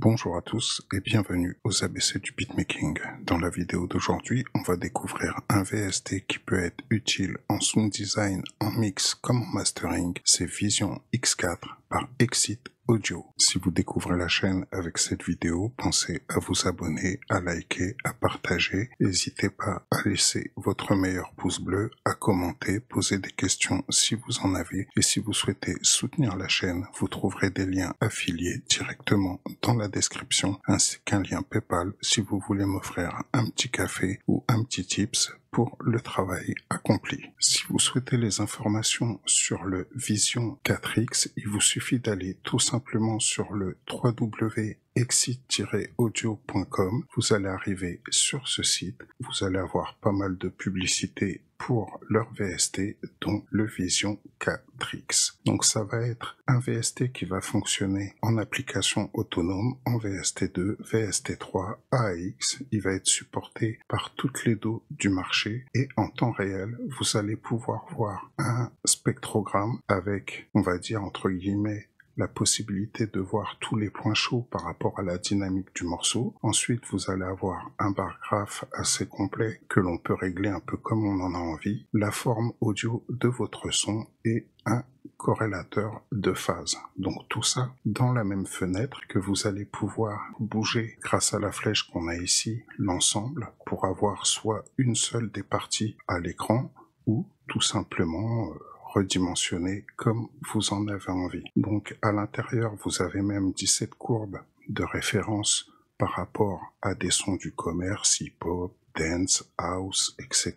Bonjour à tous et bienvenue aux ABC du beatmaking. Dans la vidéo d'aujourd'hui, on va découvrir un VST qui peut être utile en sound design, en mix comme en mastering. C'est Vision X4 par Exit Si vous découvrez la chaîne avec cette vidéo, pensez à vous abonner, à liker, à partager. N'hésitez pas à laisser votre meilleur pouce bleu, à commenter, poser des questions si vous en avez. Et si vous souhaitez soutenir la chaîne, vous trouverez des liens affiliés directement dans la description ainsi qu'un lien PayPal si vous voulez m'offrir un petit café ou un petit tips pour le travail accompli. Si vous souhaitez les informations sur le Vision 4X, il vous suffit d'aller tout simplement sur le www.exit-audio.com. Vous allez arriver sur ce site. Vous allez avoir pas mal de publicités pour leur VST, dont le Vision 4X. Donc ça va être un VST qui va fonctionner en application autonome, en VST2, VST3, AX. Il va être supporté par toutes les dos du marché et en temps réel, vous allez pouvoir voir un spectrogramme avec, on va dire entre guillemets, la possibilité de voir tous les points chauds par rapport à la dynamique du morceau. Ensuite, vous allez avoir un bar graph assez complet que l'on peut régler un peu comme on en a envie, la forme audio de votre son et un corrélateur de phase. Donc tout ça dans la même fenêtre que vous allez pouvoir bouger grâce à la flèche qu'on a ici, l'ensemble, pour avoir soit une seule des parties à l'écran ou tout simplement euh, redimensionner comme vous en avez envie. Donc à l'intérieur, vous avez même 17 courbes de référence par rapport à des sons du commerce, hip-hop, dance, house, etc.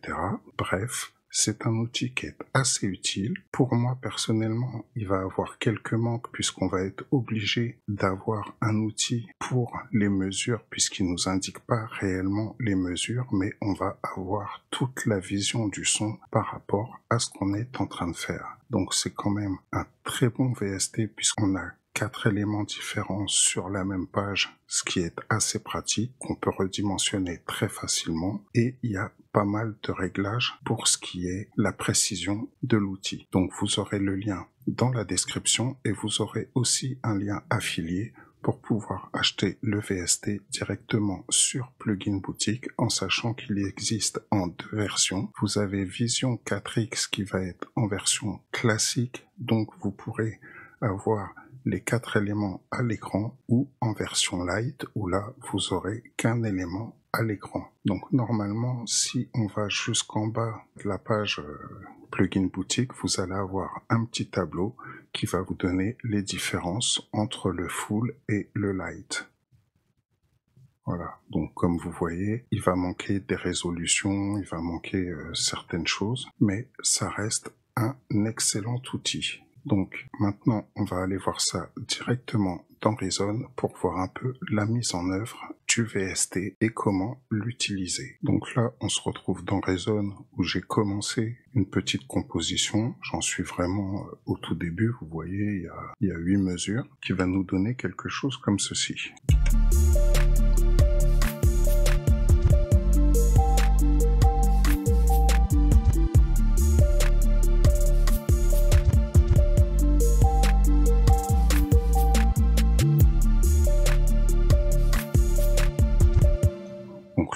Bref, c'est un outil qui est assez utile. Pour moi, personnellement, il va avoir quelques manques puisqu'on va être obligé d'avoir un outil pour les mesures puisqu'il nous indique pas réellement les mesures, mais on va avoir toute la vision du son par rapport à ce qu'on est en train de faire. Donc c'est quand même un très bon VST puisqu'on a quatre éléments différents sur la même page, ce qui est assez pratique, qu'on peut redimensionner très facilement. Et il y a pas mal de réglages pour ce qui est la précision de l'outil. Donc vous aurez le lien dans la description et vous aurez aussi un lien affilié pour pouvoir acheter le VST directement sur Plugin Boutique en sachant qu'il existe en deux versions. Vous avez Vision 4X qui va être en version classique, donc vous pourrez avoir les quatre éléments à l'écran ou en version light où là vous aurez qu'un élément à l'écran. Donc normalement si on va jusqu'en bas de la page euh, plugin boutique vous allez avoir un petit tableau qui va vous donner les différences entre le full et le light. Voilà, donc comme vous voyez, il va manquer des résolutions, il va manquer euh, certaines choses, mais ça reste un excellent outil. Donc maintenant, on va aller voir ça directement dans Reason pour voir un peu la mise en œuvre du VST et comment l'utiliser. Donc là, on se retrouve dans Reason où j'ai commencé une petite composition. J'en suis vraiment euh, au tout début. Vous voyez, il y a, 8 mesures qui va nous donner quelque chose comme ceci.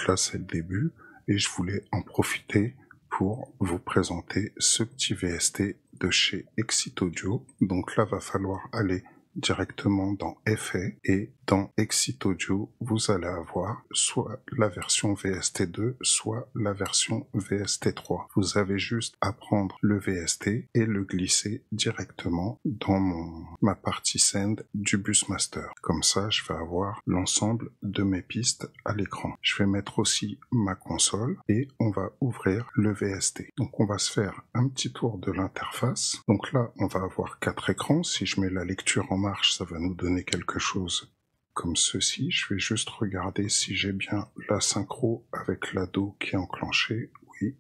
Là, c'est le début et je voulais en profiter pour vous présenter ce petit VST de chez Exit Audio. Donc là, va falloir aller directement dans Effets et dans Exit Audio, vous allez avoir soit la version VST2, soit la version VST3. Vous avez juste à prendre le VST et le glisser directement dans mon, ma partie send du Busmaster. Comme ça, je vais avoir l'ensemble de mes pistes à l'écran. Je vais mettre aussi ma console et on va ouvrir le VST. Donc on va se faire un petit tour de l'interface. Donc là, on va avoir quatre écrans. Si je mets la lecture en ça va nous donner quelque chose comme ceci. Je vais juste regarder si j'ai bien la synchro avec l'ado qui est enclenché. Oui.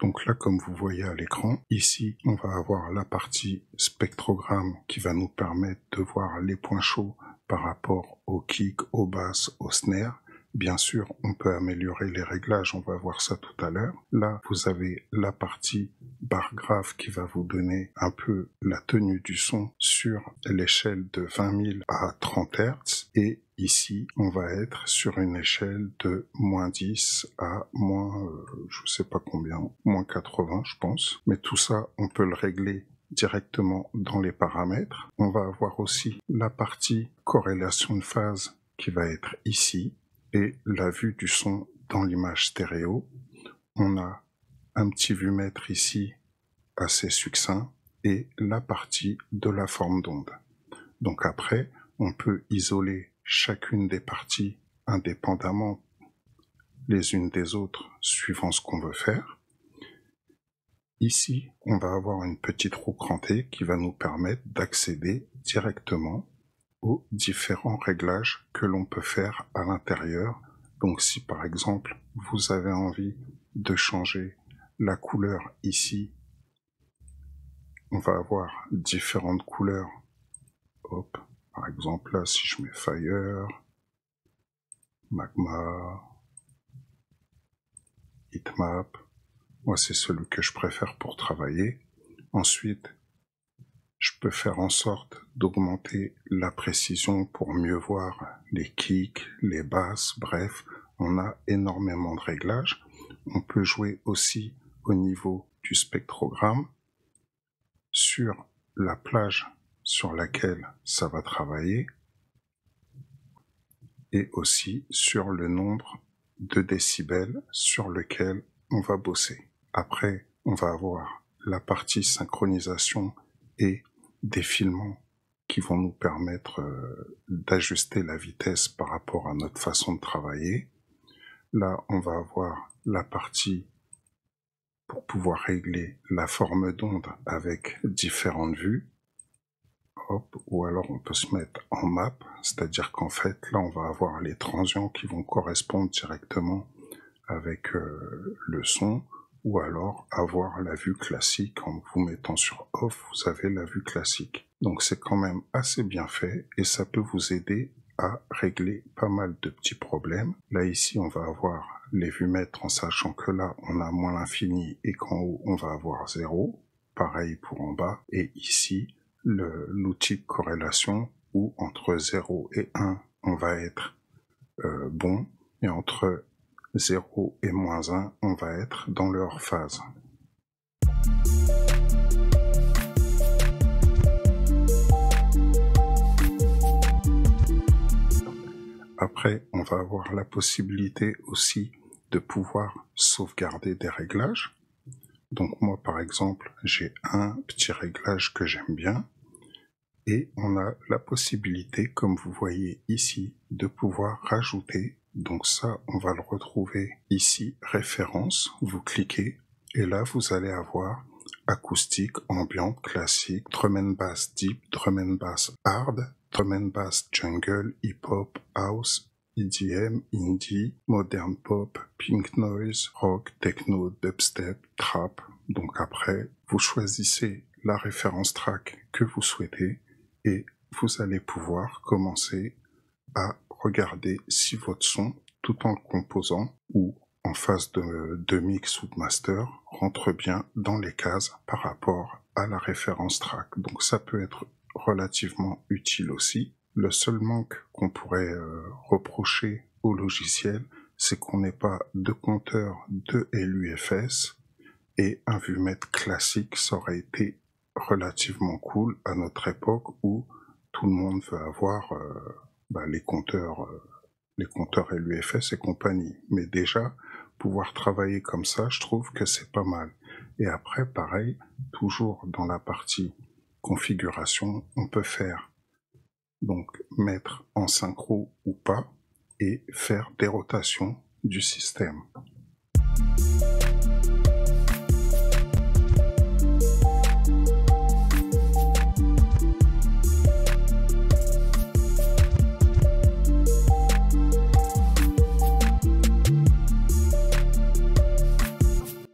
Donc là, comme vous voyez à l'écran, ici, on va avoir la partie spectrogramme qui va nous permettre de voir les points chauds par rapport au kick, au bass, au snare Bien sûr, on peut améliorer les réglages, on va voir ça tout à l'heure. Là, vous avez la partie bar graph qui va vous donner un peu la tenue du son sur l'échelle de 20 000 à 30 Hz et Ici, on va être sur une échelle de moins 10 à moins, euh, je sais pas combien, moins 80, je pense. Mais tout ça, on peut le régler directement dans les paramètres. On va avoir aussi la partie corrélation de phase qui va être ici la vue du son dans l'image stéréo. On a un petit vue-mètre ici assez succinct et la partie de la forme d'onde. Donc après, on peut isoler chacune des parties indépendamment les unes des autres suivant ce qu'on veut faire. Ici, on va avoir une petite roue crantée qui va nous permettre d'accéder directement aux différents réglages que l'on peut faire à l'intérieur. Donc si par exemple vous avez envie de changer la couleur ici, on va avoir différentes couleurs. Hop, par exemple, là, si je mets Fire, Magma, Hitmap, moi c'est celui que je préfère pour travailler. Ensuite, je peux faire en sorte d'augmenter la précision pour mieux voir les kicks, les basses, bref, on a énormément de réglages. On peut jouer aussi au niveau du spectrogramme. Sur la plage sur laquelle ça va travailler et aussi sur le nombre de décibels sur lequel on va bosser. Après, on va avoir la partie synchronisation et défilement qui vont nous permettre euh, d'ajuster la vitesse par rapport à notre façon de travailler. Là, on va avoir la partie pour pouvoir régler la forme d'onde avec différentes vues ou alors on peut se mettre en map, c'est-à-dire qu'en fait là on va avoir les transients qui vont correspondre directement avec euh, le son, ou alors avoir la vue classique en vous mettant sur off, vous avez la vue classique. Donc c'est quand même assez bien fait et ça peut vous aider à régler pas mal de petits problèmes. Là ici on va avoir les vues mètres en sachant que là on a moins l'infini et qu'en haut on va avoir 0. Pareil pour en bas. Et ici l'outil corrélation où entre 0 et 1, on va être euh, bon, et entre 0 et moins 1, on va être dans leur phase. Après, on va avoir la possibilité aussi de pouvoir sauvegarder des réglages. Donc moi, par exemple, j'ai un petit réglage que j'aime bien et on a la possibilité, comme vous voyez ici, de pouvoir rajouter. Donc ça, on va le retrouver ici, référence, vous cliquez, et là, vous allez avoir acoustique, ambiante, classique, drum and bass deep, drum and bass hard, drum and bass jungle, hip-hop, house, EDM, indie, modern pop, pink noise, rock, techno, dubstep, trap. Donc après, vous choisissez la référence track que vous souhaitez et vous allez pouvoir commencer à regarder si votre son, tout en composant ou en phase de, mix ou de master, rentre bien dans les cases par rapport à la référence track. Donc ça peut être relativement utile aussi. Le seul manque qu'on pourrait euh, reprocher au logiciel, c'est qu'on n'ait pas de compteur de LUFS et un vumètre classique, ça aurait été relativement cool à notre époque où tout le monde veut avoir euh, bah, les compteurs, euh, les compteurs LUFS et compagnie. Mais déjà, pouvoir travailler comme ça, je trouve que c'est pas mal. Et après, pareil, toujours dans la partie configuration, on peut faire donc mettre en synchro ou pas et faire des rotations du système.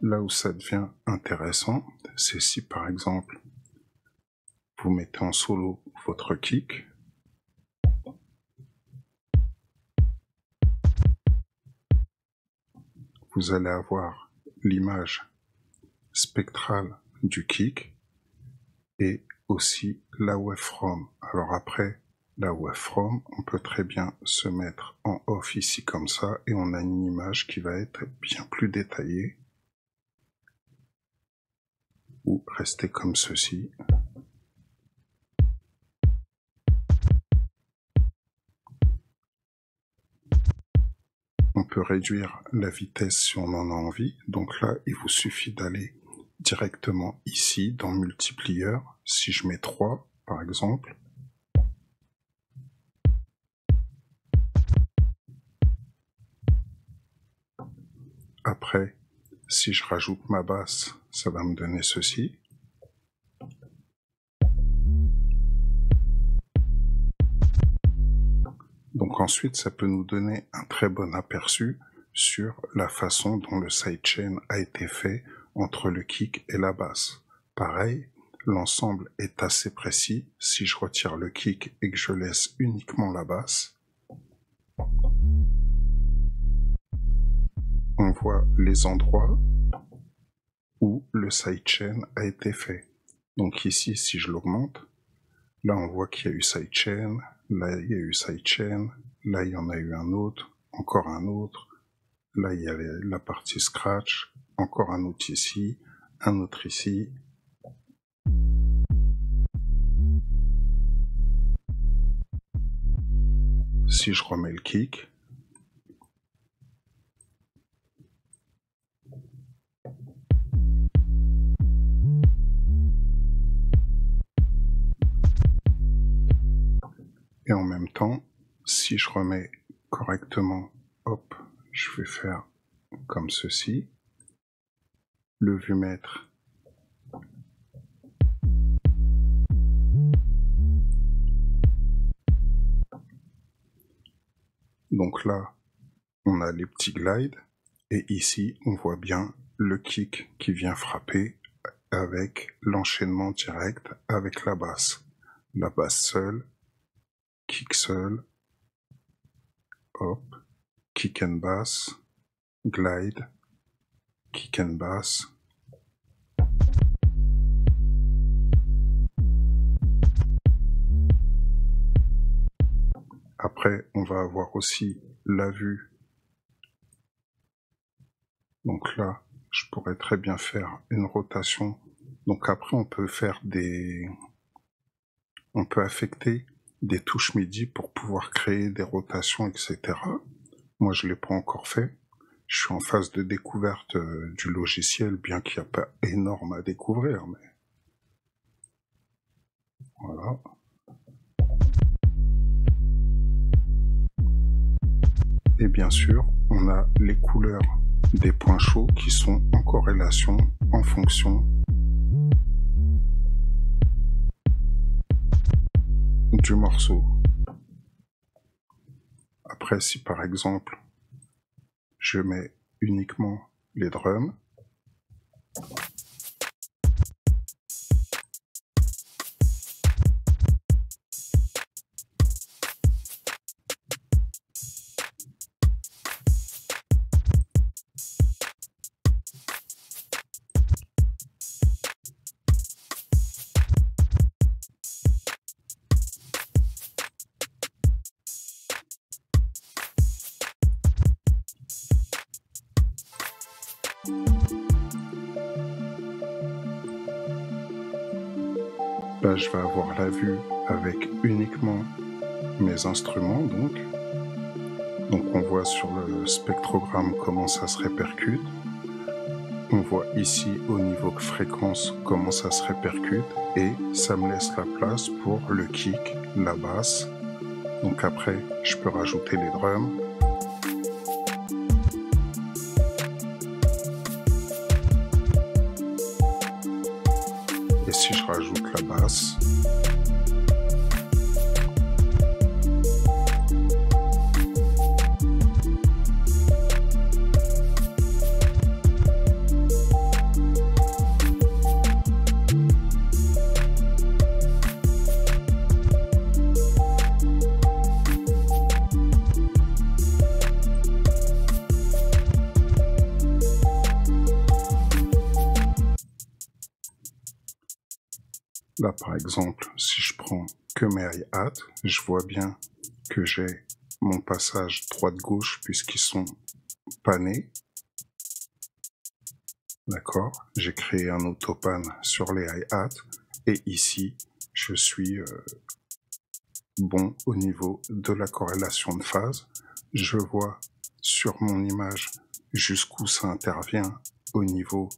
Là où ça devient intéressant, c'est si par exemple vous mettez en solo votre kick. vous allez avoir l'image spectrale du kick et aussi la wavefrom. Alors après, la wavefrom, on peut très bien se mettre en off ici comme ça et on a une image qui va être bien plus détaillée ou rester comme ceci. On peut réduire la vitesse si on en a envie. Donc là, il vous suffit d'aller directement ici dans multiplier. Si je mets 3, par exemple, Après, si je rajoute ma basse, ça va me donner ceci. Donc ensuite, ça peut nous donner un très bon aperçu sur la façon dont le sidechain a été fait entre le kick et la basse. Pareil, l'ensemble est assez précis. Si je retire le kick et que je laisse uniquement la basse, on voit les endroits où le sidechain a été fait. Donc ici, si je l'augmente, là on voit qu'il y a eu sidechain, là il y a eu sidechain, là il y en a eu un autre, encore un autre, là il y avait la partie scratch, encore un autre ici, un autre ici. Si je remets le kick, Et en même temps, si je remets correctement, hop, je vais faire comme ceci. Le vumètre. Donc là, on a les petits glides. Et ici, on voit bien le kick qui vient frapper avec l'enchaînement direct avec la basse. La basse seule kick seul, hop, kick and bass, glide, kick and bass. Après, on va avoir aussi la vue. Donc là, je pourrais très bien faire une rotation. Donc après, on peut faire des... On peut affecter des touches MIDI pour pouvoir créer des rotations, etc. Moi, je l'ai pas encore fait. Je suis en phase de découverte euh, du logiciel, bien qu'il n'y a pas énorme à découvrir, mais voilà. Et bien sûr, on a les couleurs des points chauds qui sont en corrélation en fonction du morceau. Après, si par exemple, je mets uniquement les drums, je vais avoir la vue avec uniquement mes instruments, donc. Donc on voit sur le spectrogramme comment ça se répercute. On voit ici au niveau de fréquence comment ça se répercute et ça me laisse la place pour le kick, la basse. Donc après, je peux rajouter les drums je que mes hi-hats, je vois bien que j'ai mon passage droite-gauche puisqu'ils sont panés. D'accord? J'ai créé un autopan sur les hi-hats et ici, je suis euh, bon au niveau de la corrélation de phase. Je vois sur mon image jusqu'où ça intervient au niveau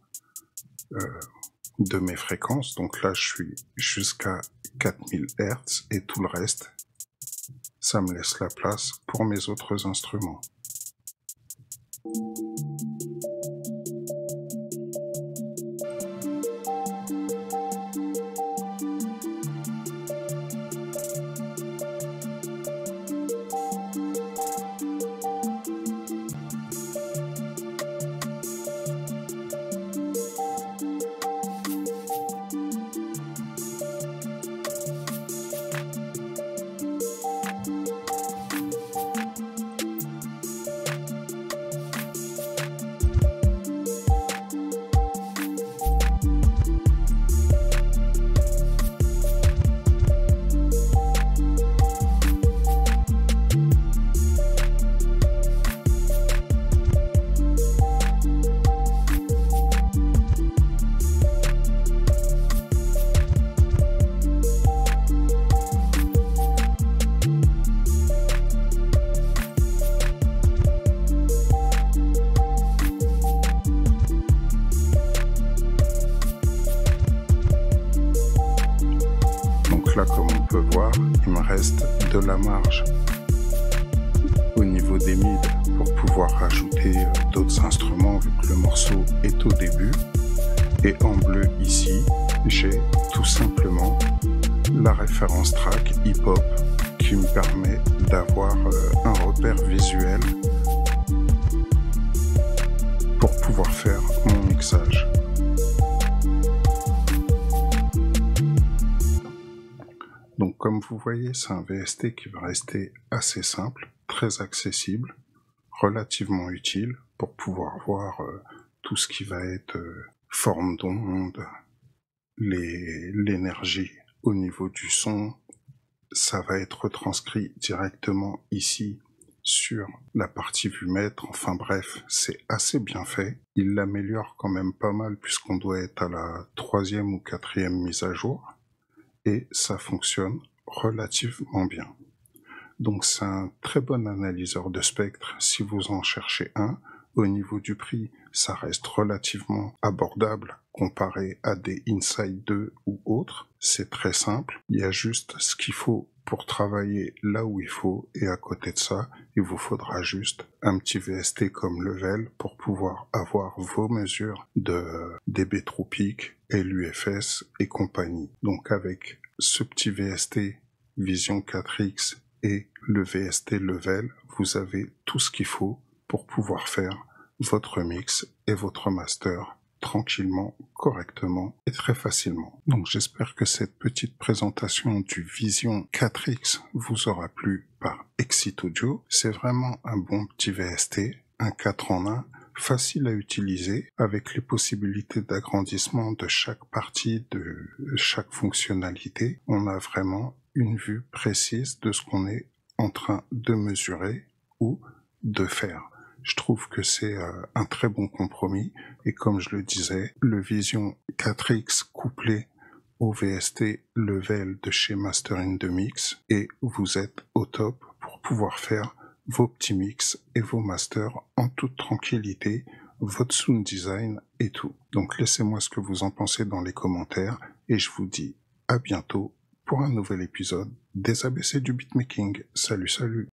euh, de mes fréquences. Donc là, je suis jusqu'à 4000 Hz et tout le reste, ça me laisse la place pour mes autres instruments. Est au début. Et en bleu ici, j'ai tout simplement la référence track hip-hop qui me permet d'avoir euh, un repère visuel pour pouvoir faire mon mixage. Donc comme vous voyez, c'est un VST qui va rester assez simple, très accessible, relativement utile pour pouvoir voir euh, tout ce qui va être euh, forme d'onde, l'énergie au niveau du son. Ça va être retranscrit directement ici sur la partie vue maître. Enfin bref, c'est assez bien fait. Il l'améliore quand même pas mal puisqu'on doit être à la troisième ou quatrième mise à jour et ça fonctionne relativement bien. Donc c'est un très bon analyseur de spectre si vous en cherchez un. Au niveau du prix, ça reste relativement abordable comparé à des Insight 2 ou autres. C'est très simple. Il y a juste ce qu'il faut pour travailler là où il faut et à côté de ça, il vous faudra juste un petit VST comme Level pour pouvoir avoir vos mesures de dB tropique et l'UFS et compagnie. Donc avec ce petit VST Vision 4X et le VST Level, vous avez tout ce qu'il faut pour pouvoir faire votre mix et votre master tranquillement, correctement et très facilement. Donc j'espère que cette petite présentation du Vision 4X vous aura plu par Exit Audio. C'est vraiment un bon petit VST, un 4 en 1, facile à utiliser avec les possibilités d'agrandissement de chaque partie, de chaque fonctionnalité. On a vraiment une vue précise de ce qu'on est en train de mesurer ou de faire. Je trouve que c'est euh, un très bon compromis et comme je le disais, le Vision 4X couplé au VST level de chez Mastering de Mix et vous êtes au top pour pouvoir faire vos petits mix et vos masters en toute tranquillité, votre sound design et tout. Donc laissez-moi ce que vous en pensez dans les commentaires et je vous dis à bientôt pour un nouvel épisode des ABC du beatmaking. Salut salut